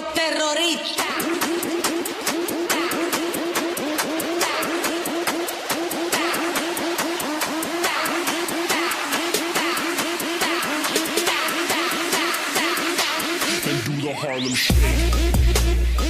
los terroristas. and do the Harlem Shake.